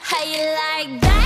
how you like that?